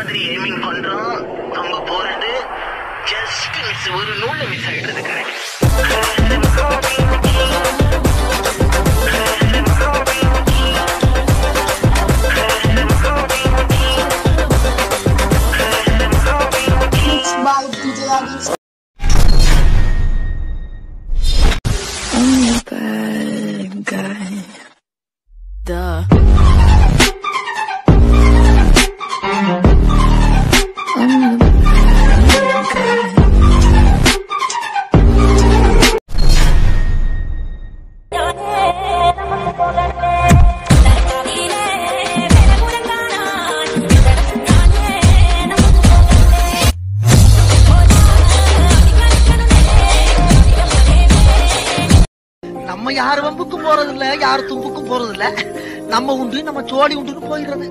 மாதிரி எய்மிங் பண்றோம் அவங்க போறது ஜஸ்ட் மிஸ் ஒரு நூல்ல மிஸ் ஆயிடுறது நம்ம யார் வம்புக்கும் போறது இல்ல யார் தும்புக்கும் போறது இல்ல நம்ம உண்டு நம்ம சோழி உண்டுன்னு போயிடுறது.